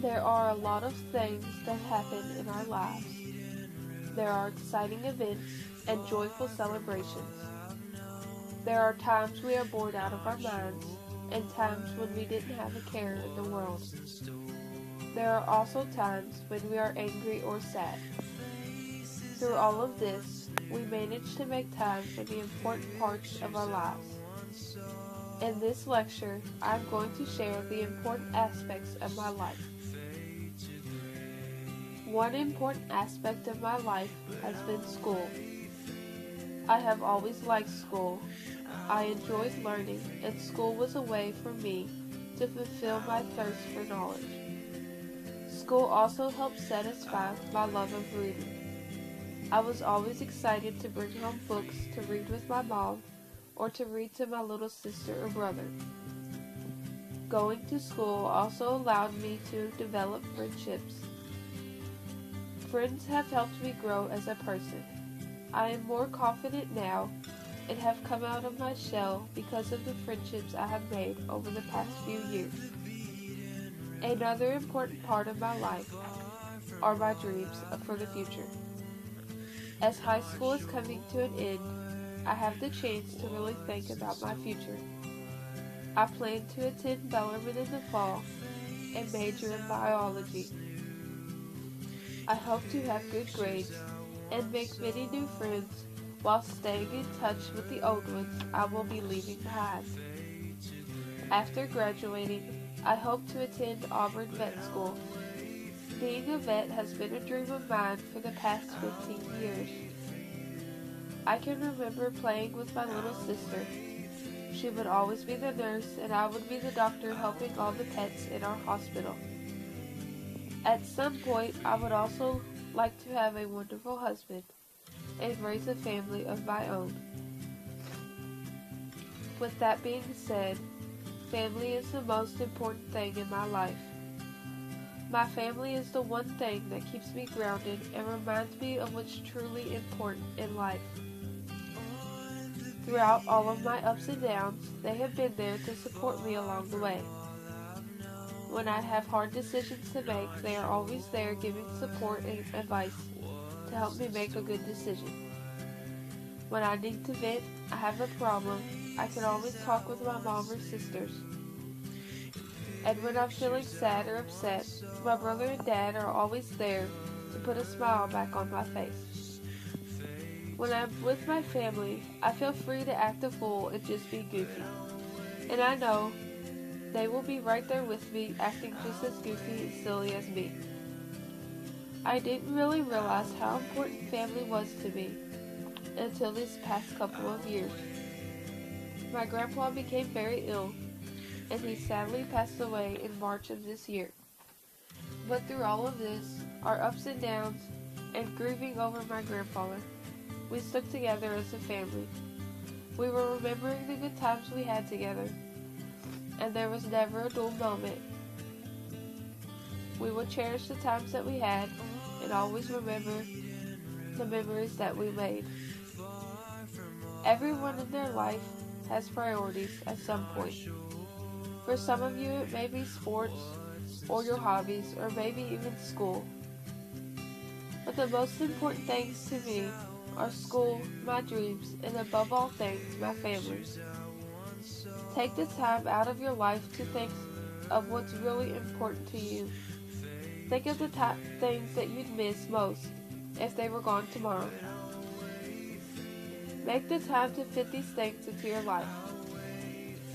There are a lot of things that happen in our lives. There are exciting events and joyful celebrations. There are times we are bored out of our minds and times when we didn't have a care in the world. There are also times when we are angry or sad. Through all of this, we manage to make time for the important parts of our lives. In this lecture, I'm going to share the important aspects of my life. One important aspect of my life has been school. I have always liked school. I enjoyed learning, and school was a way for me to fulfill my thirst for knowledge. School also helped satisfy my love of reading. I was always excited to bring home books to read with my mom or to read to my little sister or brother. Going to school also allowed me to develop friendships Friends have helped me grow as a person. I am more confident now and have come out of my shell because of the friendships I have made over the past few years. Another important part of my life are my dreams for the future. As high school is coming to an end, I have the chance to really think about my future. I plan to attend Bellarmine in the fall and major in biology. I hope to have good grades and make many new friends while staying in touch with the old ones I will be leaving behind. After graduating, I hope to attend Auburn Vet School. Being a vet has been a dream of mine for the past 15 years. I can remember playing with my little sister. She would always be the nurse and I would be the doctor helping all the pets in our hospital. At some point, I would also like to have a wonderful husband and raise a family of my own. With that being said, family is the most important thing in my life. My family is the one thing that keeps me grounded and reminds me of what's truly important in life. Throughout all of my ups and downs, they have been there to support me along the way. When I have hard decisions to make, they are always there giving support and advice to help me make a good decision. When I need to vent, I have a problem, I can always talk with my mom or sisters. And when I'm feeling sad or upset, my brother and dad are always there to put a smile back on my face. When I'm with my family, I feel free to act a fool and just be goofy. And I know they will be right there with me, acting just as goofy and silly as me. I didn't really realize how important family was to me until these past couple of years. My grandpa became very ill, and he sadly passed away in March of this year. But through all of this, our ups and downs, and grieving over my grandfather, we stuck together as a family. We were remembering the good times we had together and there was never a dull moment. We will cherish the times that we had and always remember the memories that we made. Everyone in their life has priorities at some point. For some of you, it may be sports or your hobbies or maybe even school. But the most important things to me are school, my dreams, and above all things, my family. Take the time out of your life to think of what's really important to you. Think of the things that you'd miss most if they were gone tomorrow. Make the time to fit these things into your life.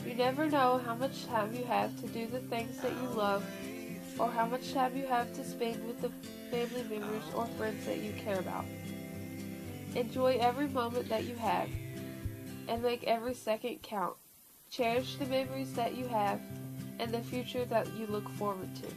You never know how much time you have to do the things that you love or how much time you have to spend with the family members or friends that you care about. Enjoy every moment that you have and make every second count. Cherish the memories that you have and the future that you look forward to.